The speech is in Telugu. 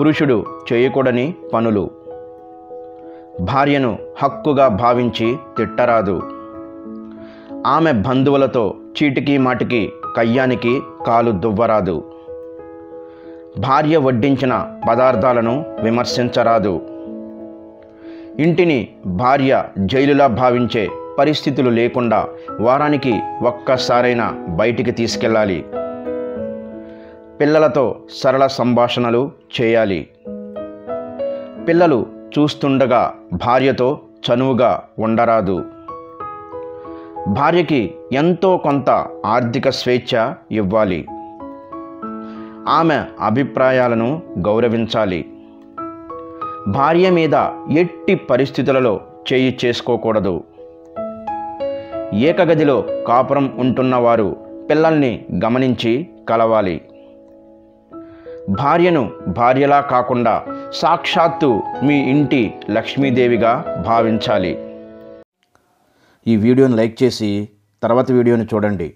పురుషుడు చేయకూడని పనులు. భార్యను హక్కుగా భావించి తిట్టరాదు. ఆమె బంధువులతో చీటికి మాటికి కయ్యానికి కాలు దువ్వరాదు. భార్య వడ్డించిన పదార్థాలను విమర్శించరాదు. ఇంటిని భార్య జైలులా భావించే పరిస్థితులు లేకుండా వారానికి ఒక్కసారైనా బయటికి తీసుకెళ్ళాలి. పిల్లలతో సరళ సంభాషణలు చేయాలి. పిల్లలు చూస్తుండగా భార్యతో చనువుగా ఉండరాదు. భార్యకి ఎంతో కొంత ఆర్థిక స్వేచ్ఛ ఇవ్వాలి. ఆమె అభిప్రాయాలను గౌరవించాలి. భార్య మీద ఎట్టి పరిస్థితులలో చేయి చేసుకోకూడదు. ఏకగదిలో కాపురం ఉంటున్నవారు పిల్లల్ని గమనించి కలవాలి. భార్యను భార్యలా కాకుండా సాక్షాత్తు మీ ఇంటి లక్ష్మీదేవిగా భావించాలి. ఈ వీడియోను లైక్ చేసి తర్వాత వీడియోని చూడండి.